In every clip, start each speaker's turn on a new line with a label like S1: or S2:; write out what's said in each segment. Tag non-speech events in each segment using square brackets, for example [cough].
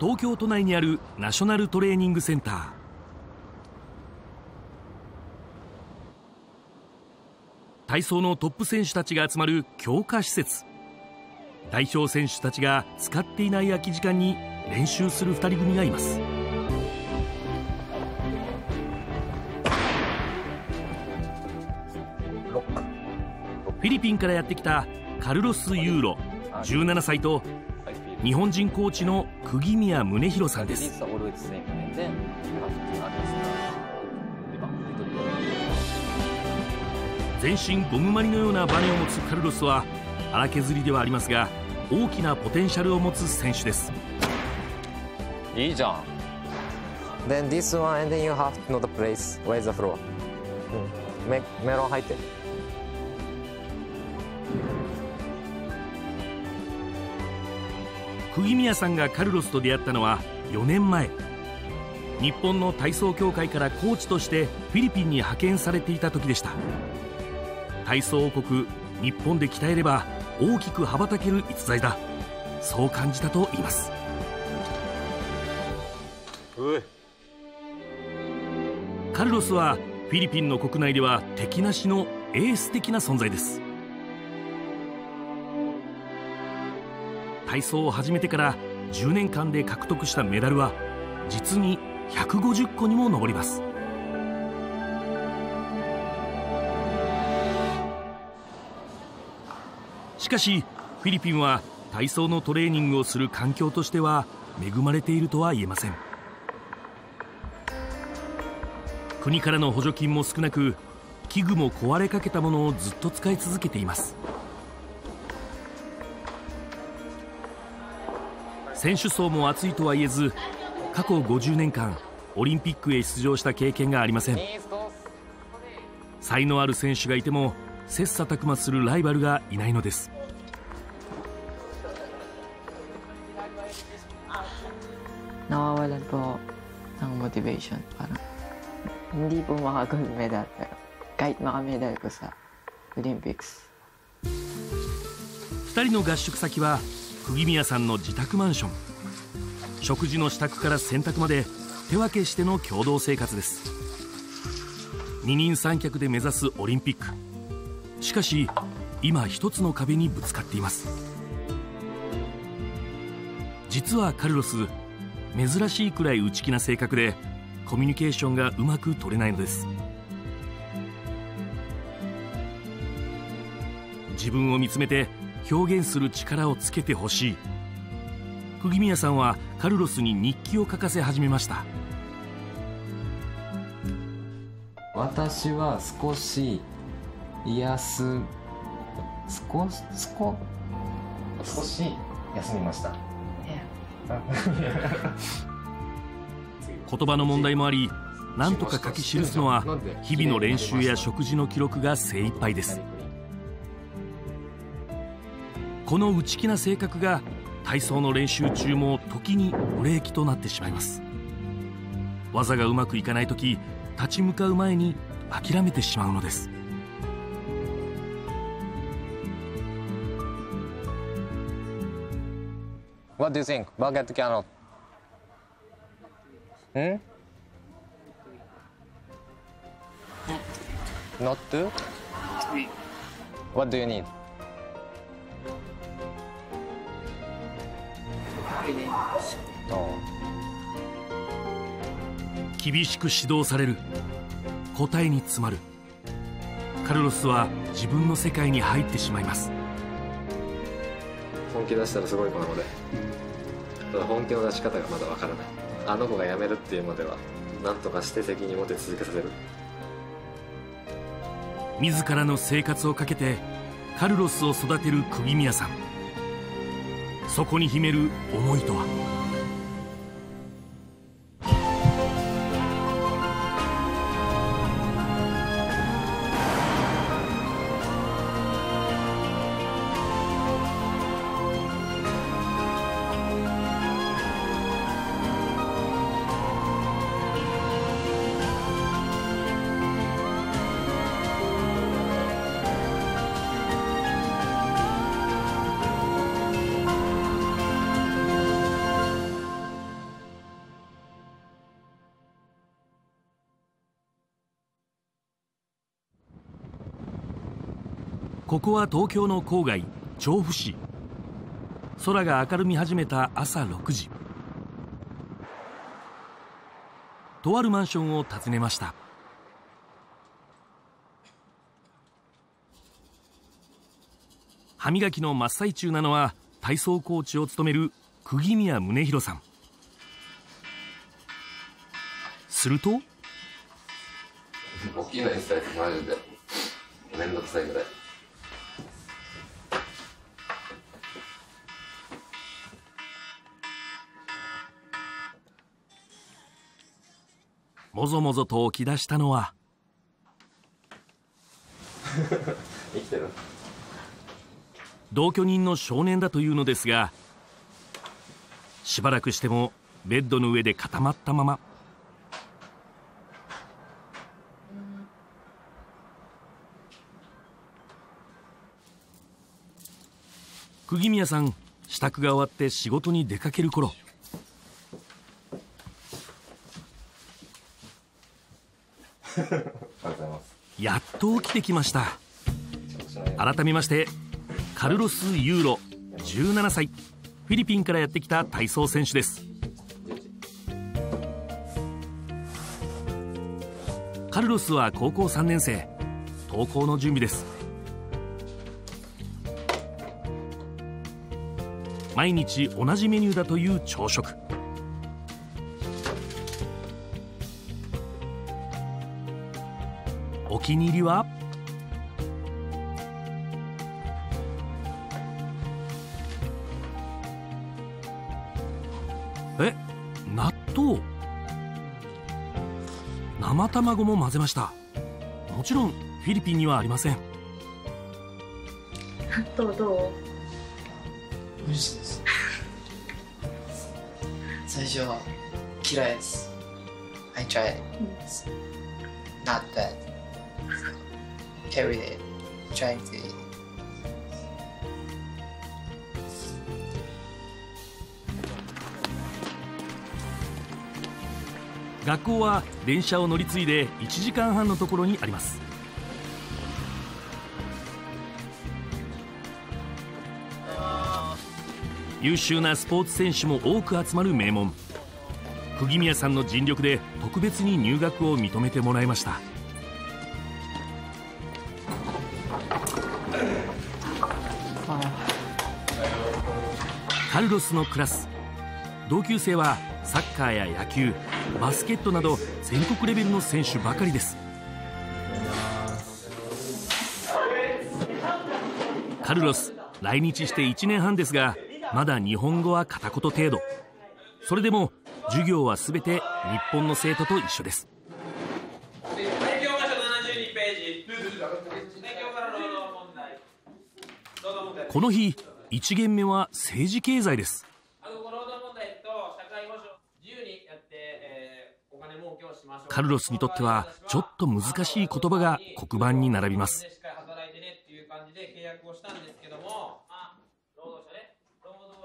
S1: 東京都内にあるナショナルトレーニングセンター。体操のトップ選手たちが集まる強化施設。代表選手たちが使っていない空き時間に練習する2人組がいます。フィリピンからやってきたカルロス・ユーロ。17歳と日本人コーチの釘宮宗弘さんです。全身ゴムまりのようなバネを持つカルロスは荒削りではありますが大きなポテンシャルを持つ選手です。
S2: いいじゃん。
S3: Then this one and then you have to know the place. Where is the floor、うん、メメロン入って
S1: 釘宮さんがカルロスと出会ったのは4年前。日本の体操協会からコーチとしてフィリピンに派遣されていた時でした。体操王国日本で鍛えれば大きく羽ばたける逸材だ。そう感じたと言います。カルロスはフィリピンの国内では敵なしのエース的な存在です体操を始めてから10年間で獲得したメダルは実に150個にも上ります。しかしフィリピンは体操のトレーニングをする環境としては恵まれているとは言えません。国からの補助金も少なく器具も壊れかけたものをずっと使い続けています。選手層も厚いとは言えず過去50年間オリンピックへ出場した経験がありません。才能ある選手がいても切磋琢磨するライバルがいないのです。
S4: 日
S1: 2人の合宿先は釘宮さんの自宅マンション。食事の支度から洗濯まで手分けしての共同生活です。二人三脚で目指すオリンピック。しかし今一つの壁にぶつかっています。実はカルロス珍しいくらい内気な性格でコミュニケーションがうまく取れないのです。自分を見つめて表現する力をつけてほしい。釘宮さんはカルロスに日記を書かせ始めました。
S5: 私は少し癒す少少少し休みました。
S1: 言葉の問題もあり何とか書き記すのは日々の練習や食事の記録が精一杯ですこの内気な性格が体操の練習中も時にブレーキとなってしまいます技がうまくいかない時立ち向かう前に諦めてしまうのです
S3: What do you think? Baguette cannot. Hmm? Not to? What do you need?
S1: 厳しく指導される。答えに詰まる。カルロスは自分の世界に入ってしまいます。
S6: 本気出したらすごい子なので。ただ本気の出し方がまだわからない。あの子が辞めるっていうのでは何とかして責任を持って続けさせる。
S1: 自らの生活をかけてカルロスを育てる釘宮さんそこに秘める思いとは？ここは東京の郊外調布市。空が明るみ始めた朝6時。とあるマンションを訪ねました。歯磨きの真っ最中なのは体操コーチを務める釘宮宗弘さん。すると。
S6: 大きいのにしたやつマジでめんどくさいぐらい。
S1: もぞもぞと起き出したのは。
S6: 生きてる。
S1: 同居人の少年だというのですがしばらくしてもベッドの上で固まったまま。釘宮さん支度が終わって仕事に出かける頃
S6: ありがとうございます
S1: やっと起きてきました。改めましてカルロス・ユーロ17歳フィリピンからやってきた体操選手です。カルロスは高校3年生。登校の準備です。毎日同じメニューだという朝食。気に入りは？え納豆。生卵も混ぜました。もちろんフィリピンにはありません。
S7: どうどう？
S4: 美味しいです。最初は嫌いです。I tried not bad every day trying to eat
S1: 学校は電車を乗り継いで1時間半のところにあります。優秀なスポーツ選手も多く集まる名門。釘宮さんの尽力で特別に入学を認めてもらいました。カルロスのクラス。同級生はサッカーや野球バスケットなど全国レベルの選手ばかりです。カルロス来日して1年半ですがまだ日本語は片言程度。それでも授業は全て日本の生徒と一緒です。
S8: 勉強箇所72ページ。勉強から労働問題労働問題
S1: この日1限目は政治経済です。カルロスにとってはちょっと難しい言葉が黒板に並びます。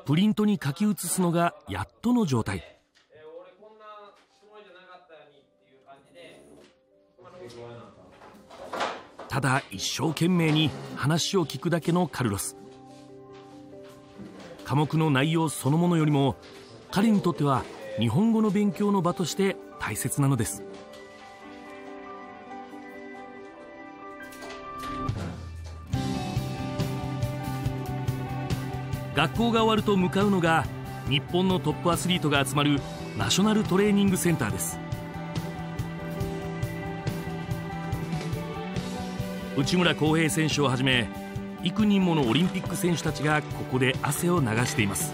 S1: プリントに書き写すのがやっとの状態。
S8: た
S1: だ一生懸命に話を聞くだけのカルロス科目の内容そのものよりも彼にとっては日本語の勉強の場として大切なのです。学校が終わると向かうのが日本のトップアスリートが集まるナショナルトレーニングセンターです。内村航平選手をはじめ幾人ものオリンピック選手たちがここで汗を流しています。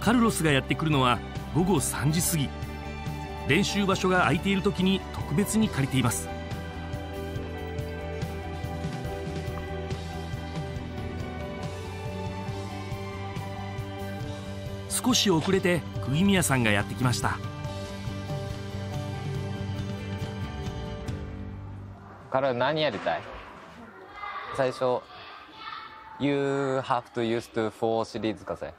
S1: カルロスがやってくるのは午後3時過ぎ。練習場所が空いている時に特別に借りています。少し遅れて釘宮さんがやってきました。
S3: 何やりたい？最初 You have to use to four シリーズかせ。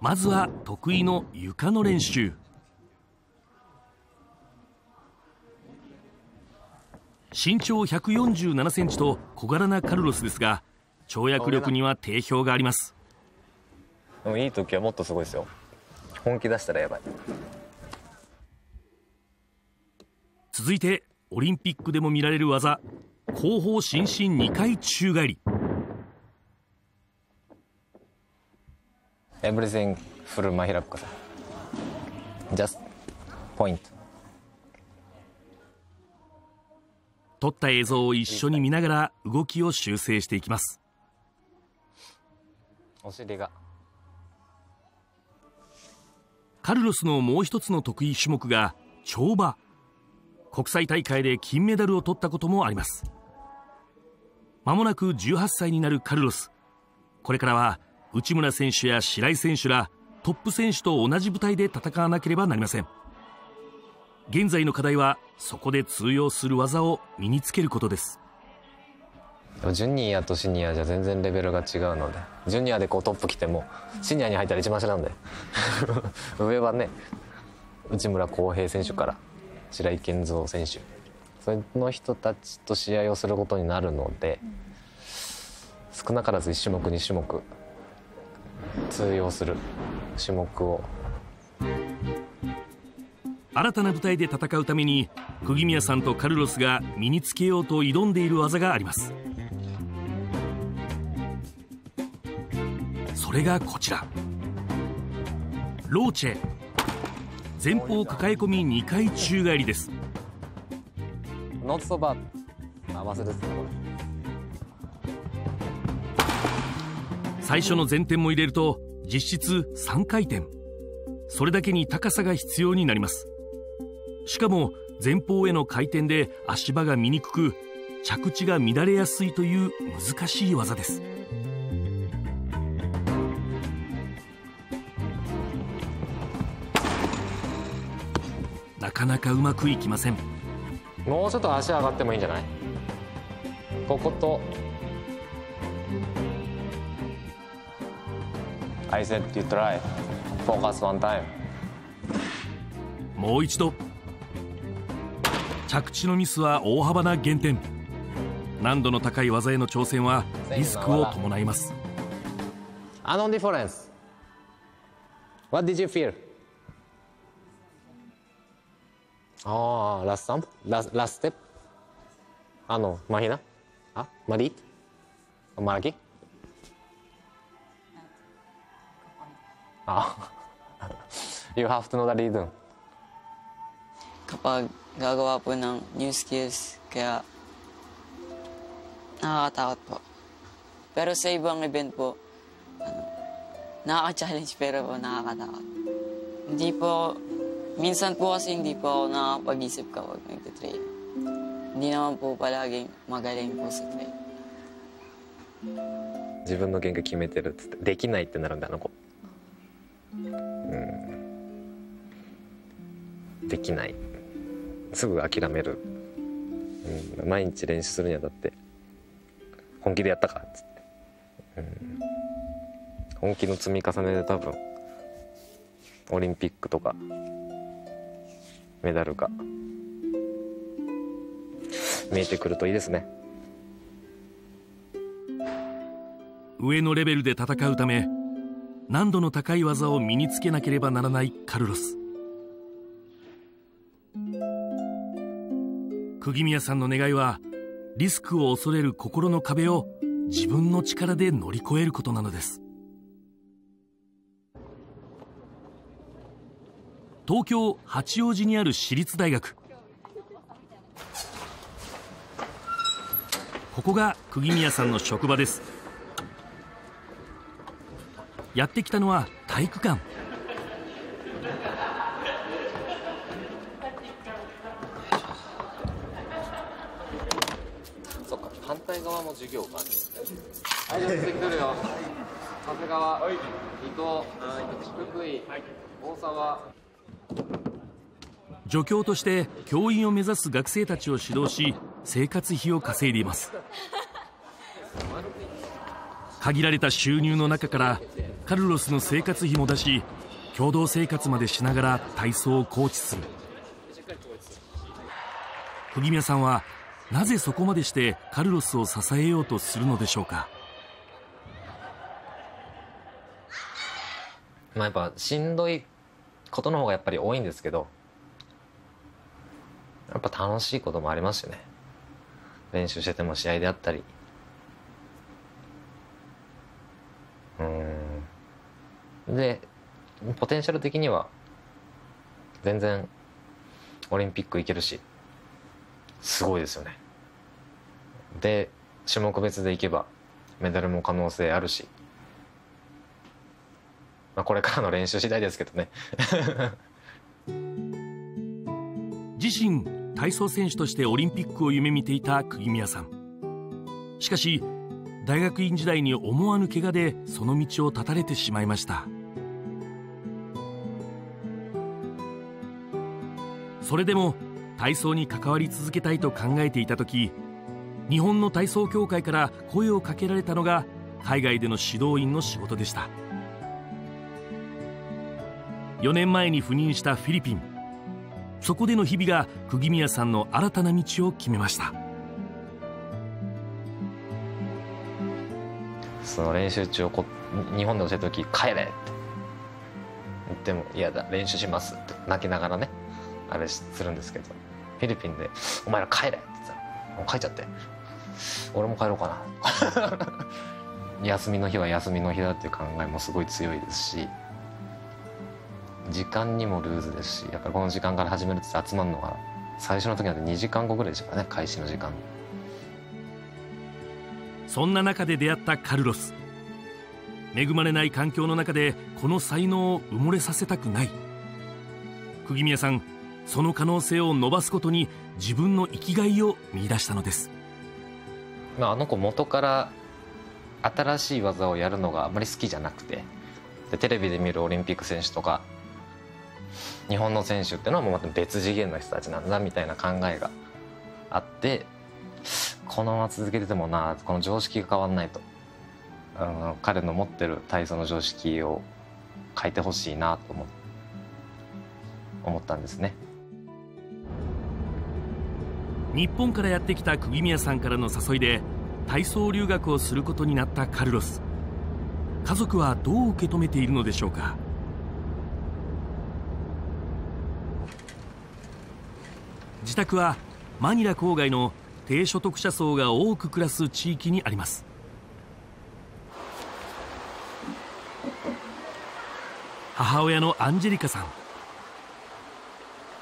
S1: まずは得意の床の練習。身長147センチと小柄なカルロスですが跳躍力には定評があります
S3: でもいい時はもっとすごいですよ。本気出したらやばい。
S1: 続いてオリンピックでも見られる技。後方伸身2回宙返り。
S3: Everything フルマヒラックさ Just point
S1: 撮った映像を一緒に見ながら動きを修正していきます。
S3: お尻が
S1: カルロスのもう一つの得意種目が跳馬。国際大会で金メダルを取ったこともあります。まもなく18歳になるカルロス。これからは内村選手や白井選手らトップ選手と同じ舞台で戦わなければなりません。現在の課題はそこで通用する技を身につけることです。
S3: ジュニアとシニアじゃ全然レベルが違うのでジュニアでこうトップ来てもシニアに入ったら一番下なんで。[laughs] 上はね内村航平選手から白井健三選手。その人たちと試合をすることになるので少なからず1種目2種目通用する種目を。
S1: 新たな舞台で戦うために釘宮さんとカルロスが身につけようと挑んでいる技があります。それがこちら。ローチェ。前方抱え込み2回宙返りです。
S3: ノットソバあ忘れてたこ
S1: 最初の前転も入れると実質3回転。それだけに高さが必要になります。しかも前方への回転で足場が見にくく着地が乱れやすいという難しい技ですなかなかうまくいきません。
S3: れもうちょっと足上がってもいいんじゃない？ここと。You
S1: もう一度。着地のミスは大幅な減点。難度の高い技への挑戦はリスクを伴います。
S3: Unknown difference What did you feel? ああ、ラストラス 아, 라쌈? 라, 라스텝? 아, 노, 마히나? 아, 마리? 마기? 아, you have to know the rhythm.
S7: Kapag gagawa po ng new skills, kaya nakakatakot po. Pero sa ibang event po, ano, nakaka-challenge pero po nakakatakot. Hindi po minsan po kasi hindi po ako nakapag-isip kapag nagtitrain. Hindi naman po palaging magaling po sa train.
S3: 自分の限界決めてるっつってできないってなるんだあの子うんできないすぐ諦める、うん、毎日練習するにあたって本気でやったかっつって、うん、本気の積み重ねで多分オリンピックとかメダルが見えてくるといいですね。
S1: 上のレベルで戦うため難度の高い技を身につけなければならないカルロス。釘宮さんの願いはリスクを恐れる心の壁を自分の力で乗り越えることなのです。東京八王子にある私立大学。ここが釘宮さんの職場です。やってきたのは体育館。
S3: そっか反対側も授業があるはいじゃあ次来るよ。長谷川伊藤福井大沢。
S1: 助教として教員を目指す学生たちを指導し生活費を稼いでいます。限られた収入の中からカルロスの生活費も出し共同生活までしながら体操をコーチする。釘宮さんはなぜそこまでしてカルロスを支えようとするのでしょうか？
S3: まあやっぱしんどいことの方がやっぱり多いんですけどやっぱ楽しいこともありますよね。練習してても試合であったり。うん。でポテンシャル的には全然オリンピックいけるしすごいですよね。で種目別でいけばメダルも可能性あるし。まあ、これからの練習次第ですけどね。[laughs]
S1: 自身体操選手としてオリンピックを夢見ていた釘宮さん。しかし大学院時代に思わぬ怪我でその道を断たれてしまいました。それでも体操に関わり続けたいと考えていた時日本の体操協会から声をかけられたのが海外での指導員の仕事でした。4年前に赴任したフィリピン。そこでの日々が釘宮さんの新たな道を決めました。
S3: その練習中をこ日本で教えた時「帰れ!」って。言っても「嫌だ練習します」って。泣きながらねあれするんですけど。フィリピンで「お前ら帰れ!」って言ったら「もう帰っちゃって。俺も帰ろうかな」[laughs] 休みの日は休みの日だっていう考えもすごい強いですし。時間にもルーズです。しやっぱりこの時間から始めるって集まるのが最初の時なんて2時間後ぐらいでしたからね開始の時間。
S1: そんな中で出会ったカルロス。恵まれない環境の中でこの才能を埋もれさせたくない。釘宮さんその可能性を伸ばすことに自分の生きがいを見出したのです、
S3: まあ、あの子元から新しい技をやるのがあまり好きじゃなくてでテレビで見るオリンピック選手とか日本の選手っていうのはもうまた別次元の人たちなんだみたいな考えがあってこのまま続けててもなこの常識が変わんないと。あの彼の持ってる体操の常識を変えてほしいなと思思ったんですね。
S1: 日本からやってきた釘宮さんからの誘いで体操留学をすることになったカルロス。家族はどう受け止めているのでしょうか？自宅はマニラ郊外の低所得者層が多く暮らす地域にあります。母親のアンジェリカさん。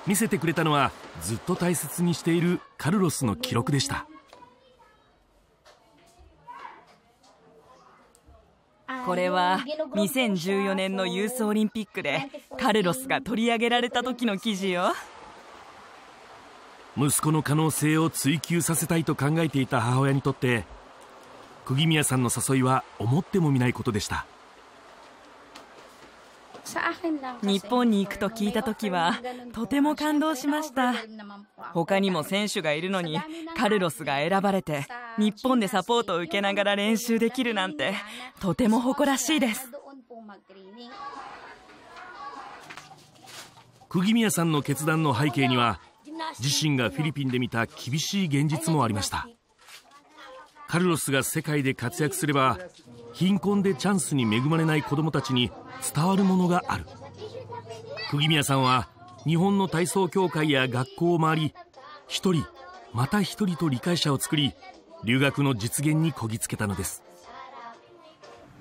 S1: 見せてくれたのはずっと大切にしているカルロスの記録でした。
S9: これは2014年のユースオリンピックでカルロスが取り上げられた時の記事よ。
S1: 息子の可能性を追求させたいと考えていた母親にとって釘宮さんの誘いは思ってもみないことでした。
S9: 日本に行くと聞いた時はとても感動しました。他にも選手がいるのにカルロスが選ばれて日本でサポートを受けながら練習できるなんてとても誇らしいです。
S1: 釘宮さんの決断の背景には自身がフィリピンで見た厳しい現実もありました。カルロスが世界で活躍すれば貧困でチャンスに恵まれない子どもたちに伝わるものがある。釘宮さんは日本の体操協会や学校を回り一人また一人と理解者を作り留学の実現にこぎつけたのです。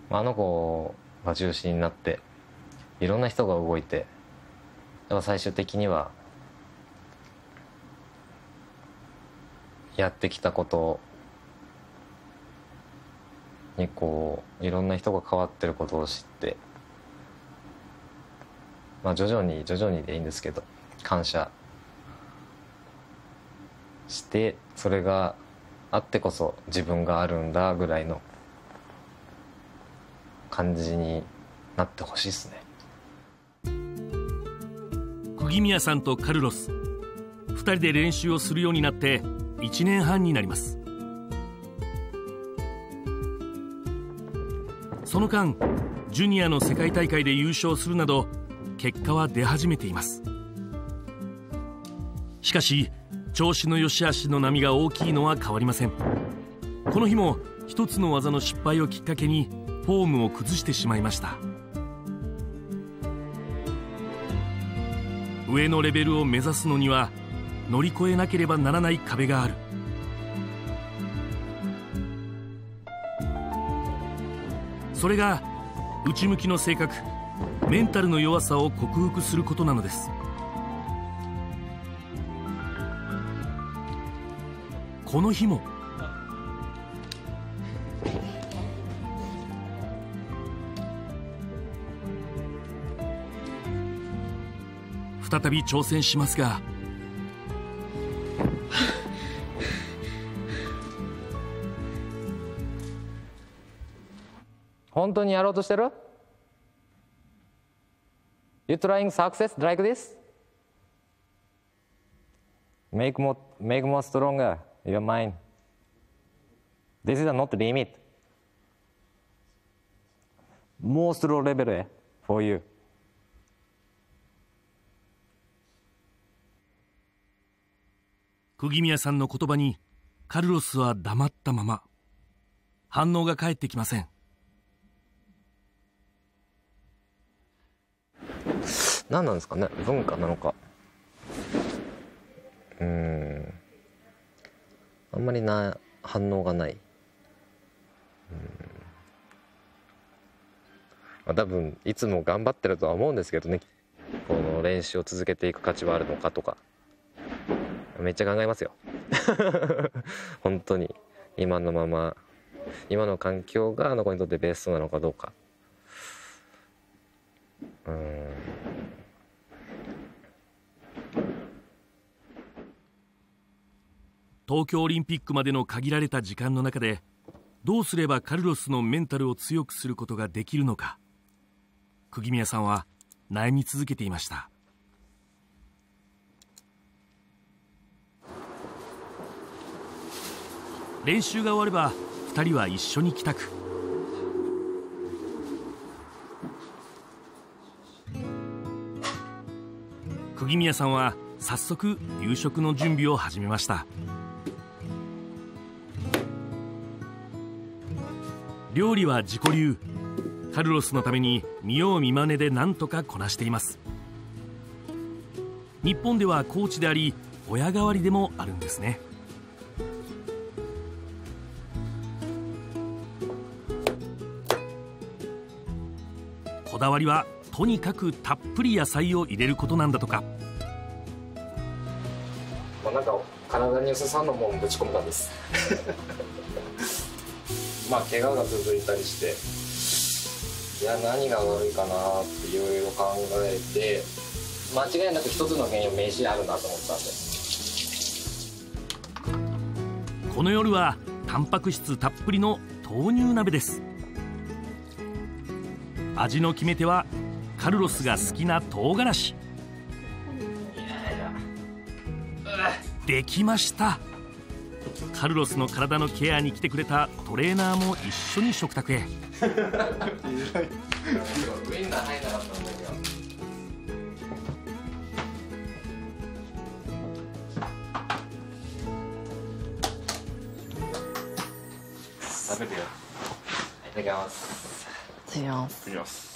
S3: あの子が中心になっていろんな人が動いてでも最終的にはやってきたこと。にこういろんな人が変わってることを知って。まあ徐々に徐々にでいいんですけど。感謝。してそれがあってこそ自分があるんだぐらいの。感じになってほしいですね。
S1: 釘宮さんとカルロス。2人で練習をするようになって1年半になります。その間ジュニアの世界大会で優勝するなど結果は出始めています。しかし調子の良し悪しの波が大きいのは変わりません。この日も一つの技の失敗をきっかけにフォームを崩してしまいました。上のレベルを目指すのには乗り越えなければならない壁がある。それが内向きの性格メンタルの弱さを克服することなのです。この日も再び挑戦しますが
S3: 本当にやろうとしてる You trying success like this? Make more, make more stronger your mind. This is not limit. Most low level for you.
S1: 釘宮さんの言葉にカルロスは黙ったまま反応が返ってきません
S3: 何なんですかね？文化なのか。うん。あんまりな反応がない。うん。まあ多分いつも頑張ってるとは思うんですけどね。この練習を続けていく価値はあるのかとか。めっちゃ考えますよ。[laughs] 本当に。今のまま。今の環境があの子にとってベストなのかどうか。うん。
S1: 東京オリンピックまでの限られた時間の中でどうすればカルロスのメンタルを強くすることができるのか。釘宮さんは悩み続けていました。練習が終われば2人は一緒に帰宅。釘宮さんは早速夕食の準備を始めました。料理は自己流。カルロスのために見よう見まねで何とかこなしています。日本ではコーチであり親代わりでもあるんですね。こだわりはとにかくたっぷり野菜を入れることなんだとか。
S3: まあ、なんか体に良さそうなもんぶち込んだんです。まあ怪我が続いたりしていや何が悪いかなっていろいろ考えて間違いなく一つの原因は飯あるなと思ったんで。
S1: この夜はタンパク質たっぷりの豆乳鍋です。味の決め手はカルロスが好きな唐辛子。できましたカルロスの体のケアに来てくれたトレーナーも一緒に食卓へ。
S3: 食べてよ。いただきます。
S4: 失礼します。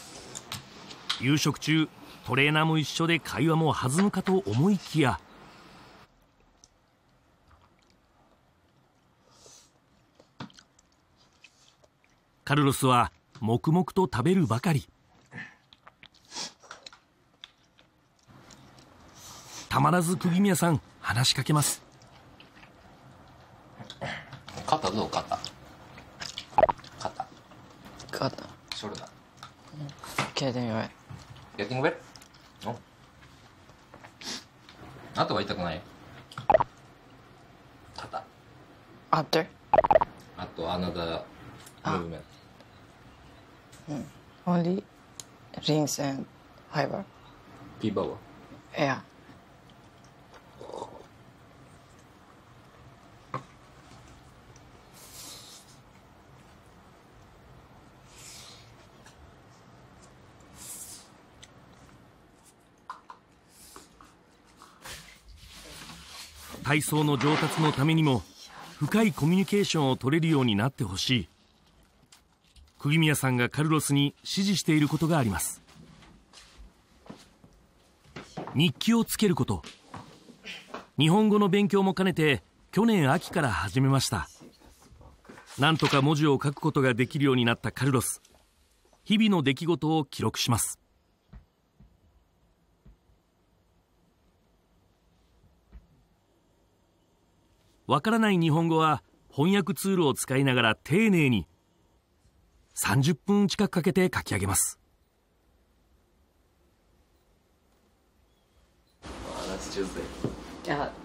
S1: 夕食中トレーナーも一緒で会話も弾むかと思いきやカルロスは黙々と食べるばかり。たまらず釘宮さん話しかけます。
S3: 肩どう？肩。肩。
S4: Kata.
S3: ショルダー。あとは痛くない？肩。
S4: After?
S3: あとアナ Mm.
S4: Only rings and fiber.
S3: Pibawa.
S4: Yeah.
S1: 体操の上達のためにも深いコミュニケーションを取れるようになってほしい。釘宮さんがカルロスに指示していることがあります。日記をつけること。日本語の勉強も兼ねて去年秋から始めました。なんとか文字を書くことができるようになったカルロス。日々の出来事を記録します。わからない日本語は翻訳ツールを使いながら丁寧に30分近くかけて書き上げます。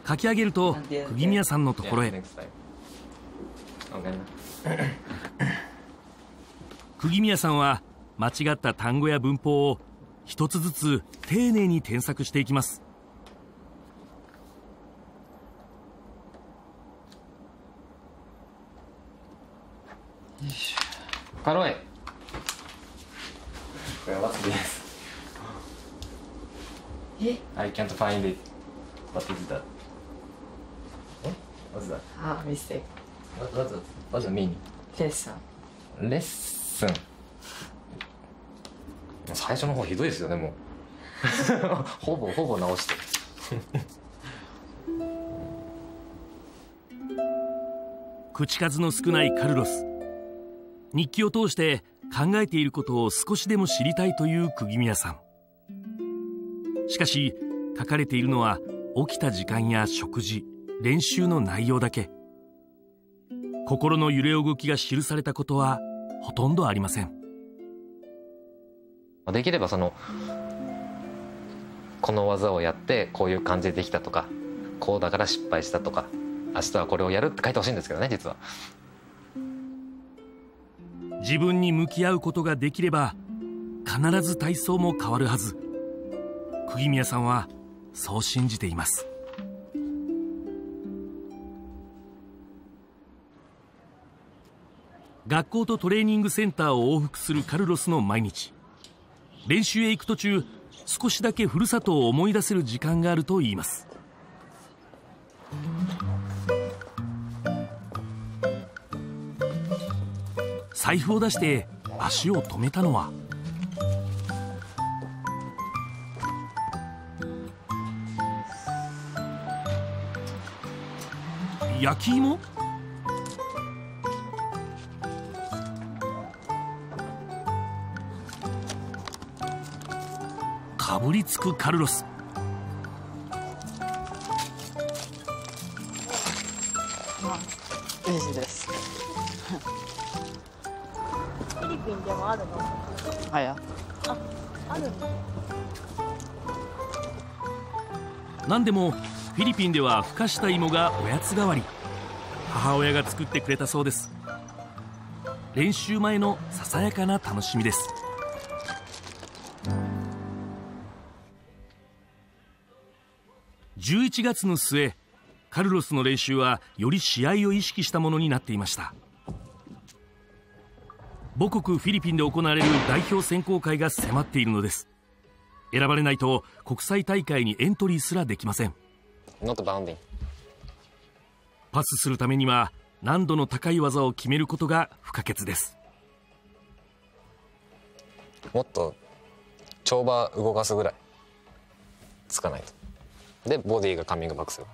S1: 書き上げると釘宮さんのところへ。釘宮さんは間違った単語や文法を一つずつ丁寧に添削していきます
S4: カロ、イ
S3: 最初の方ひどいですよねもう。[laughs]
S1: 口数の少ないカルロス。日記を通して考えていることを少しでも知りたいという釘宮さん。しかし書かれているのは起きた時間や食事練習の内容だけ。心の揺れ動きが記されたことはほとんどありません。
S3: できればそのこの技をやってこういう感じでできたとかこうだから失敗したとか明日はこれをやるって書いてほしいんですけどね実は。
S1: 自分に向き合うことができれば必ず体操も変わるはず。釘宮さんはそう信じています。学校とトレーニングセンターを往復するカルロスの毎日。練習へ行く途中少しだけふるさとを思い出せる時間があるといいます。財布を出して足を止めたのは。焼き芋？かぶりつくカルロス。
S4: レジです。
S10: あるの？
S4: あや
S10: あ、あるの。
S1: 何でもフィリピンではふかした芋がおやつ代わり。母親が作ってくれたそうです。練習前のささやかな楽しみです。11月の末カルロスの練習はより試合を意識したものになっていました母国フィリピンで行われる代表選考会が迫っているのです。選ばれないと国際大会にエントリーすらできません。パスするためには難度の高い技を決めることが不可欠です。
S3: もっと跳馬動かすぐらいつかないと。でボディがカミングバックする。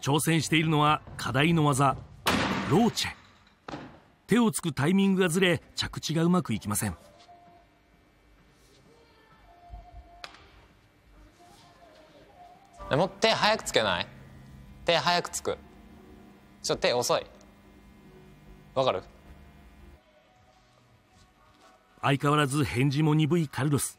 S1: 挑戦しているのは課題の技ローチェ手をつくタイミングがずれ着地がうまくいきません。
S3: えもう手早くつけない？手早くつく？ちょ手遅い。わかる？
S1: 相変わらず返事も鈍いカルロス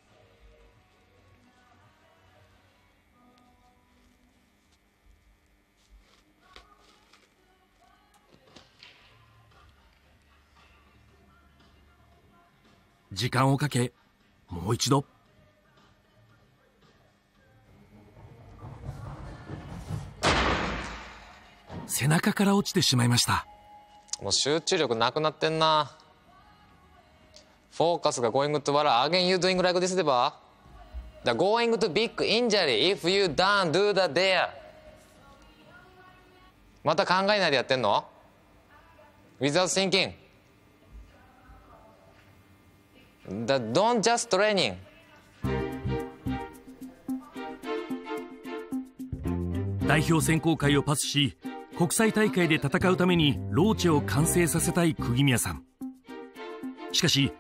S1: 時間をかけもう一度背中から落ちてしまいました
S3: もう集中力なくなってんなフォーカスが going to 笑 again you doing like this でば The going to big injury if you don't do the there また考えないでやってんの Without thinking The don't just training.
S1: 代表選考会をパスし国際大会で戦うためにローチェを完成させたい釘宮さん。しかし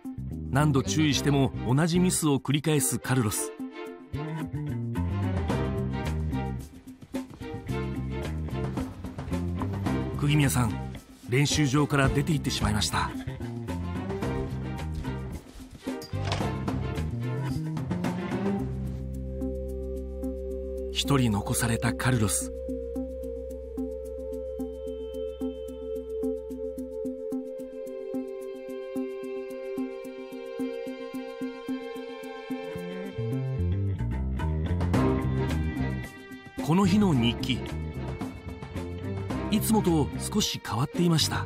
S1: 何度注意しても同じミスを繰り返すカルロス。釘宮さん練習場から出て行ってしまいました。一人残されたカルロス。この日の日記。いつもと少し変わっていました。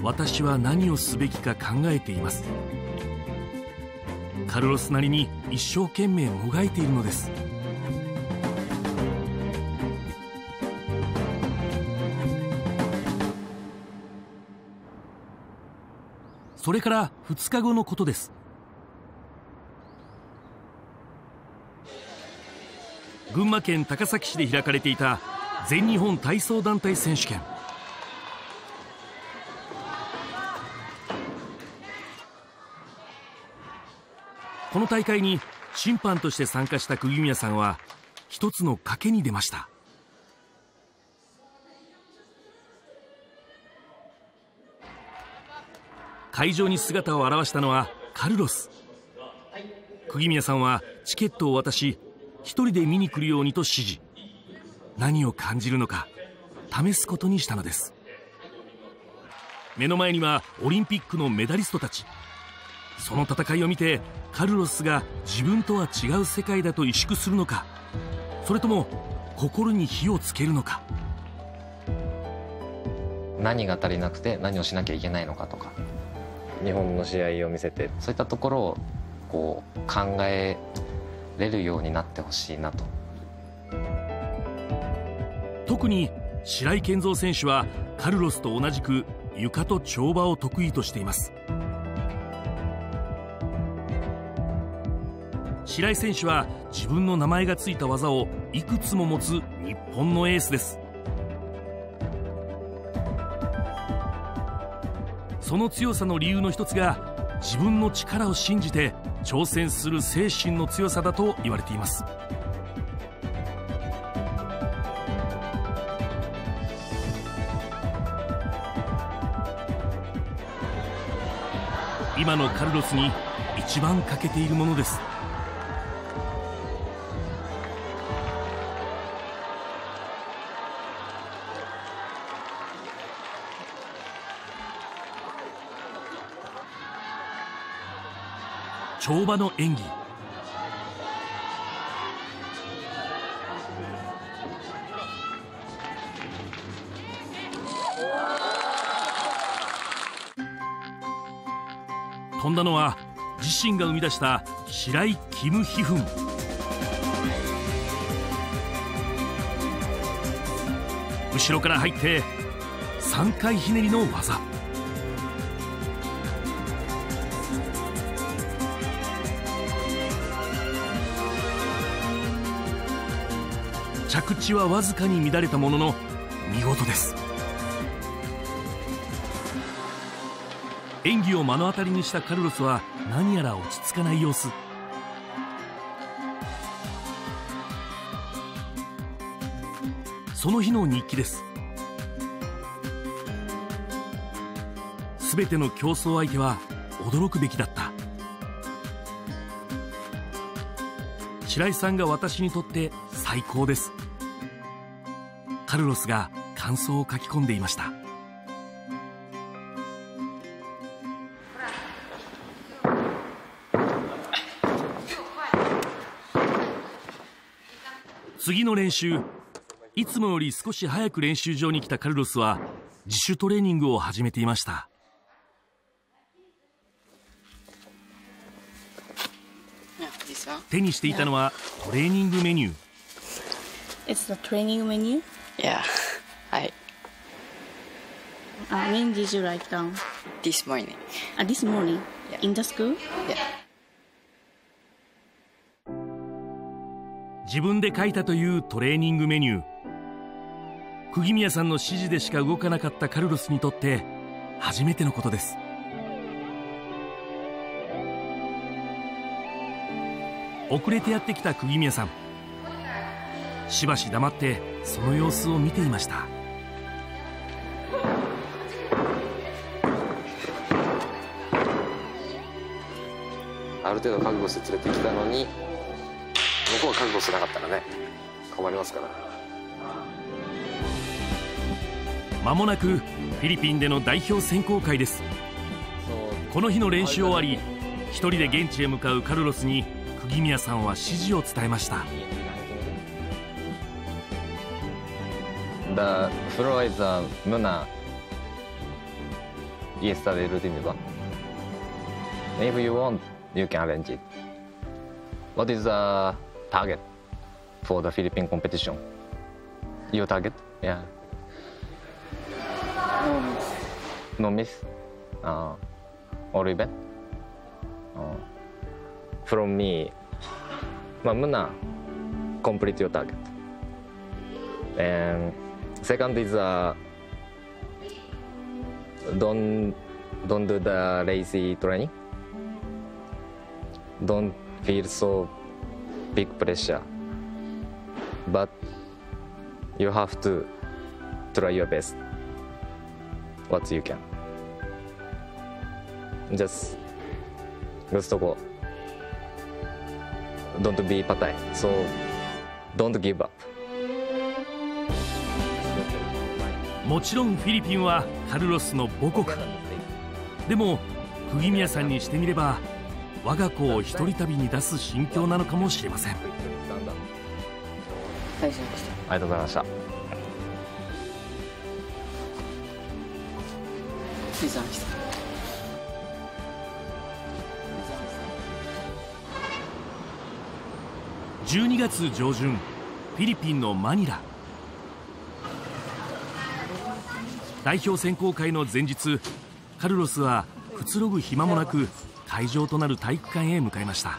S1: 私は何をすべきか考えています。カルロスなりに一生懸命もがいているのです。それから2日後のことです。群馬県高崎市で開かれていた全日本体操団体選手権。この大会に審判として参加した釘宮さんは一つの賭けに出ました。会場に姿を現したのはカルロス。釘宮さんはチケットを渡し一人で見に来るようにと指示。何を感じるのか試すことにしたのです。目の前にはオリンピックのメダリストたち。その戦いを見てカルロスが自分とは違う世界だと萎縮するのかそれとも心に火をつけるのか。
S3: 何が足りなくて何をしなきゃいけないのかとか。日本の試合を見せてそういったところをこう考えれるようになってほしいなと。
S1: 特に白井健三選手はカルロスと同じく床と跳馬を得意としています白井選手は自分の名前がついた技をいくつも持つ日本のエースです。その強さの理由の一つが自分の力を信じて挑戦する精神の強さだと言われています。今のカルロスに一番欠けているものです。跳馬の演技。飛んだのは自身が生み出した白井キム・ヒフン。後ろから入って3回ひねりの技。着地はわずかに乱れたものの見事です。演技を目の当たりにしたカルロスは何やら落ち着かない様子。その日の日記です。全ての競争相手は驚くべきだった。白井さんが私にとって最高です。カルロスが感想を書き込んでいました。次の練習いつもより少し早く練習場に来たカルロスは自主トレーニングを始めていました?手にしていたのはトレーニングメニュー
S7: Yeah. はい。
S10: Uh, when did you write down?
S7: This morning.
S10: Uh, this morning. In the school?
S7: Yeah.
S1: 自分で書いたというトレーニングメニュー釘宮さんの指示でしか動かなかったカルロスにとって初めてのことです遅れてやってきた釘宮さんしばし黙ってその様子を見ていました。
S3: ある程度覚悟して連れてきたのに向こうは覚悟しなかったらね困りますから。
S1: 間もなくフィリピンでの代表選考会です。この日の練習終わり一人で現地へ向かうカルロスに釘宮さんは指示を伝えました
S3: The floor is a Muna yesterday routine? If you want, you can arrange it. What is the target for the Philippine competition? Your target? Yeah. No miss. Uh, all event? Uh, from me, well, Muna, complete your target. And second is uh, don't don't do the lazy training. Don't feel so big pressure. But you have to try your best. What you can. Just just go. Don't be patay. So don't give up.
S1: もちろんフィリピンはカルロスの母国でも釘宮さんにしてみれば我が子を一人旅に出す心境なのかもしれません。
S3: ありがとうございました。
S1: 12月上旬フィリピンのマニラ代表選考会の前日カルロスはくつろぐ暇もなく会場となる体育館へ向かいました。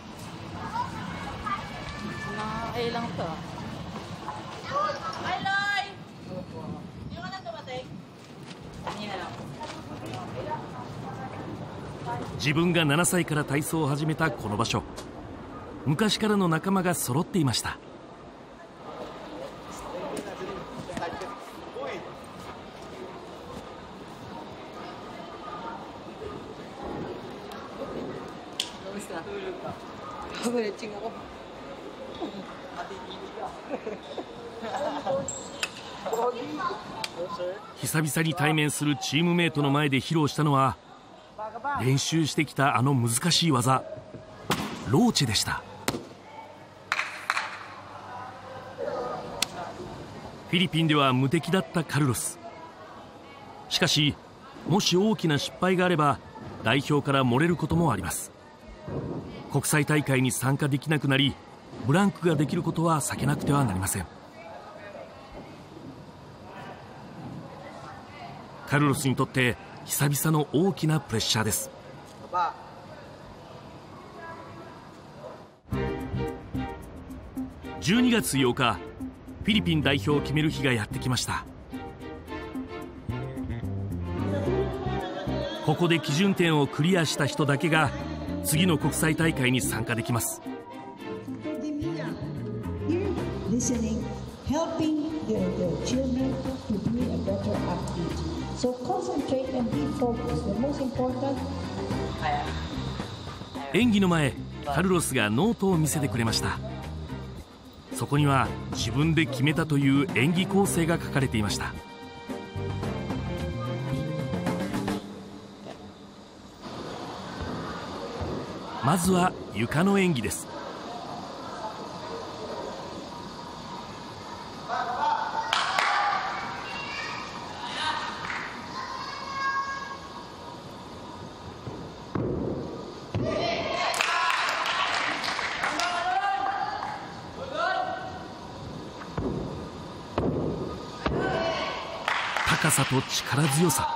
S1: 自分が7歳から体操を始めたこの場所。昔からの仲間が揃っていました。久々に対面するチームメイトの前で披露したのは練習してきたあの難しい技ローチェでした。フィリピンでは無敵だったカルロス。しかしもし大きな失敗があれば代表から漏れることもあります。国際大会に参加できなくなりブランクができることは避けなくてはなりません。カルロスにとって久々の大きなプレッシャーです。12月8日フィリピン代表を決める日がやってきました。ここで基準点をクリアした人だけが次の国際大会に参加できます。演技の前カルロスがノートを見せてくれました。そこには自分で決めたという演技構成が書かれていました。まずは床の演技です高さと力強さ。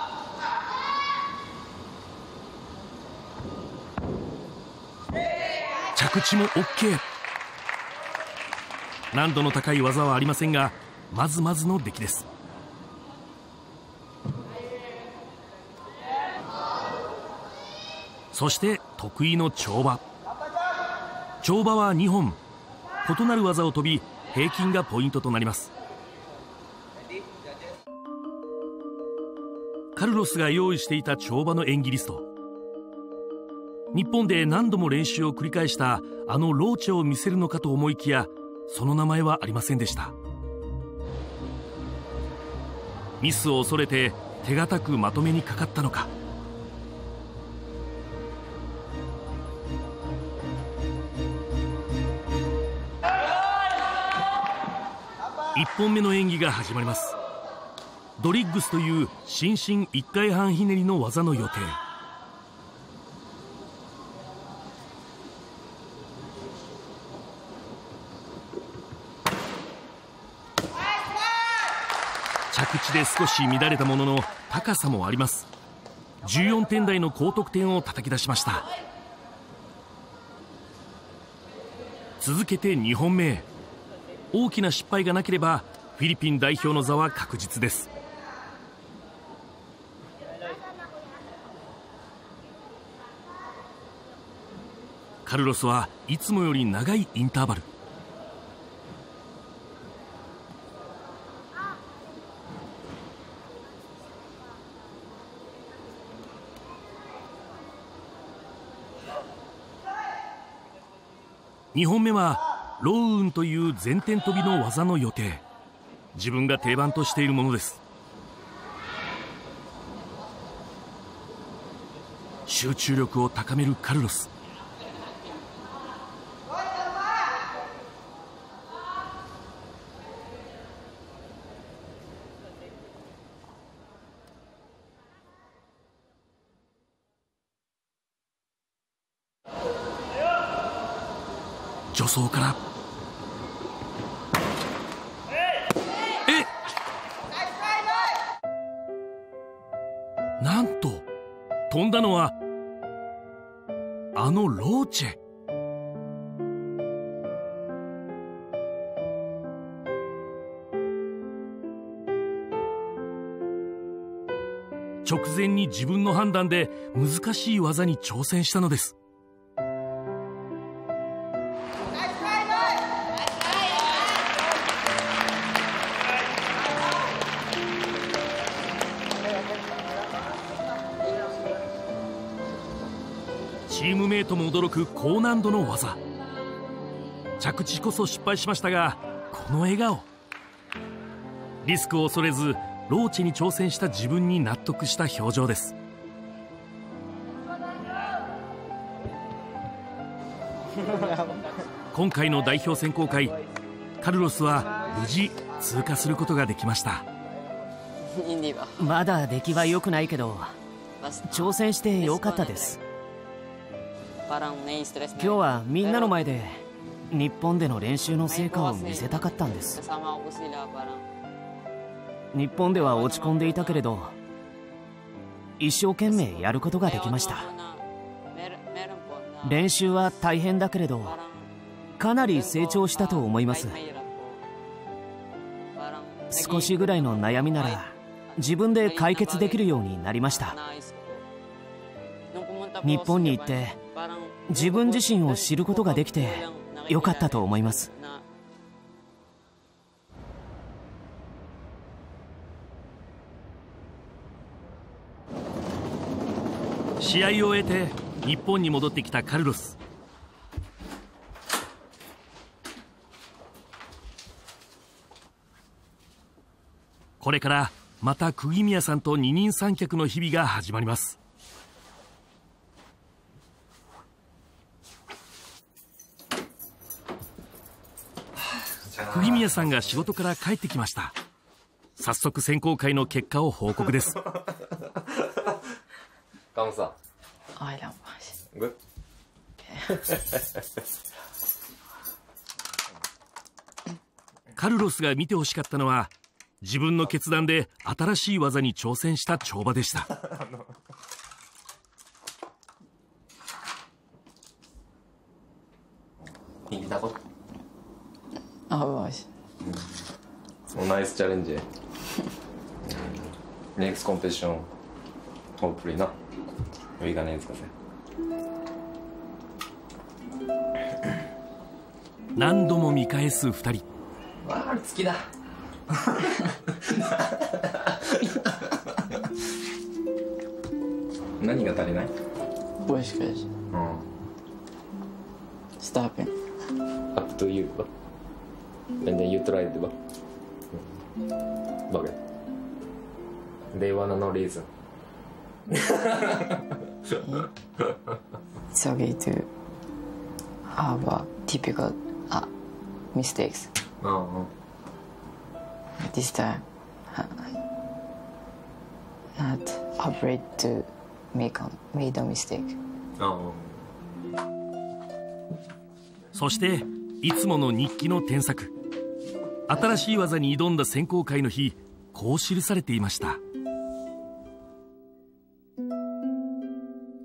S1: 着地も OK 難度の高い技はありませんがまずまずの出来です。そして得意の跳馬。跳馬は2本。異なる技を飛び平均がポイントとなります。カルロスが用意していた跳馬の演技リスト。日本で何度も練習を繰り返したあのローチェを見せるのかと思いきやその名前はありませんでした。ミスを恐れて手堅くまとめにかかったのか。1本目の演技が始まります。ドリッグスという伸身1回半ひねりの技の予定。着地で少し乱れたものの高さもあります。14点台の高得点を叩き出しました。続けて2本目。大きな失敗がなければフィリピン代表の座は確実です。カルロスはいつもより長いインターバル。2本目はローウンという前転跳びの技の予定。自分が定番としているものです。集中力を高めるカルロス。走から。えなんと飛んだのはあのローチェ。直前に自分の判断で難しい技に挑戦したのです。く高難度の技。着地こそ失敗しましたがこの笑顔。リスクを恐れずローチェに挑戦した自分に納得した表情です。今回の代表選考会カルロスは無事通過することができました。
S11: まだ出来は良くないけど挑戦してよかったです今日はみんなの前で日本での練習の成果を見せたかったんです。日本では落ち込んでいたけれど一生懸命やることができました。練習は大変だけれどかなり成長したと思います。少しぐらいの悩みなら自分で解決できるようになりました。日本に行って自分自身を知ることができてよかったと思います。
S1: 試合を終えて日本に戻ってきたカルロス。これからまた釘宮さんと二人三脚の日々が始まります。釘宮さんが仕事から帰ってきました。早速選考会の結果を報告です。
S3: カムさッ [laughs]
S1: カルロスが見てほしかったのは自分の決断で新しい技に挑戦した跳馬でした
S3: 聞いたこと
S4: Abash.
S3: Well, nice challenge. Next competition, hopefully not. We gonna ですかね。
S1: 何度も見返す2人
S3: わあ、好きだ。何が足りない
S4: Pushkash.
S3: うん。
S4: Stopping.
S3: Up to you. And then you try it. Bakit? They wanna know reason.
S4: It's okay to have a typical uh, mistakes.
S3: うんうん。
S4: This time, uh, not afraid to make a made a mistake.
S1: そしていつもの日記の添削新しい技に挑んだ選考会の日こう記されていました。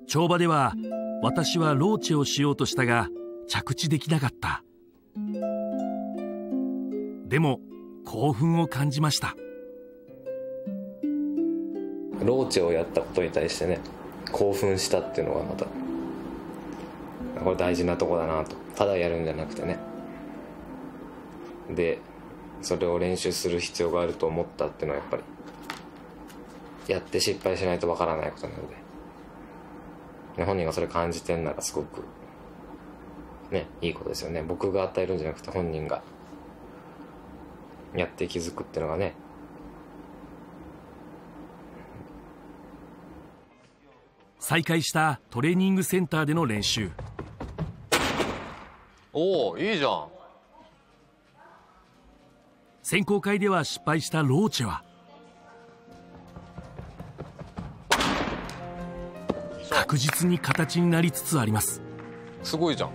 S1: 跳馬では私はローチェをしようとしたが着地できなかった。でも興奮を感じました。
S3: ローチェをやったことに対してね興奮したっていうのがまたこれ大事なとこだなと。ただやるんじゃなくてね。でそれを練習する必要があると思ったっていうのはやっぱりやって失敗しないとわからないことなので。ね本人がそれ感じてんならすごくねいいことですよね。僕が与えるんじゃなくて本人がやって気づくっていうのがね。
S1: 再開したトレーニングセンターでの練習。
S2: おおいいじゃん
S1: 選考会では失敗したローチェは。確実に形になりつつあります。
S3: すごいじゃん。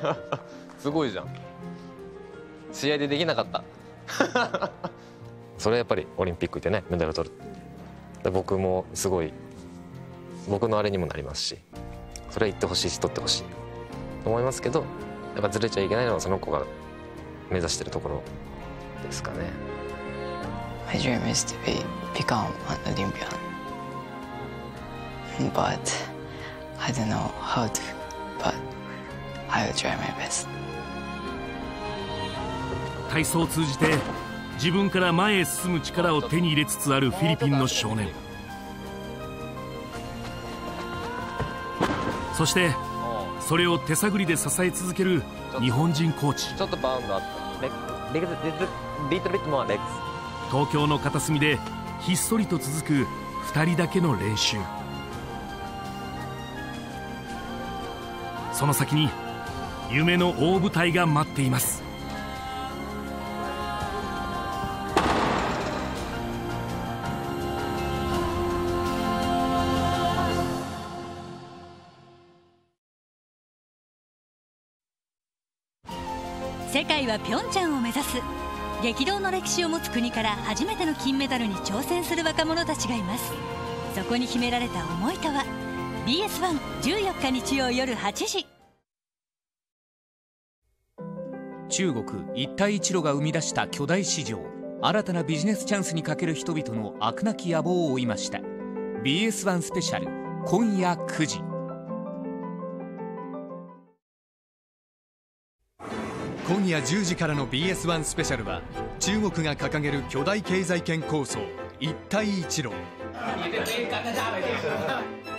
S3: [laughs] すごいじゃん。試合でできなかった。[laughs] それはやっぱりオリンピック行ってねメダル取る。僕もすごい僕のあれにもなりますしそれは言ってほしいし取ってほしいと思いますけどやっぱずれちゃいけないのはその子が目指してるところ。ですかね
S4: My dream is to be become an Olympian, but I don't know how to. But I will try my best.
S1: 体操を通じて自分から前へ進む力を手に入れつつあるフィリピンの少年そしてそれを手探りで支え続ける日本人コーチ
S3: ちょっとバウンドあった
S1: 東京の片隅でひっそりと続く2人だけの練習。その先に夢の大舞台が待っています。
S12: 世界はピョンチャンを目指す激動の歴史を持つ国から初めての金メダルに挑戦する若者たちがいます。そこに秘められた思いとは？BS114 日日曜夜8時。
S13: 中国一帯一路が生み出した巨大市場新たなビジネスチャンスにかける人々の飽くなき野望を追いました。BS1 スペシャル今夜9時。
S14: 今夜10時からの BS1 スペシャルは中国が掲げる巨大経済圏構想一帯一路。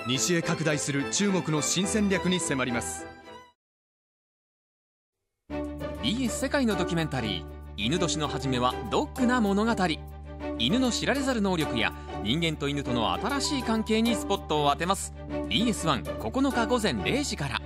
S14: 西へ拡大する中国の新戦略に迫ります。
S13: BS 世界のドキュメンタリー「犬年の初めはドッグな物語」犬の知られざる能力や人間と犬との新しい関係にスポットを当てます。BS19 日午前0時から。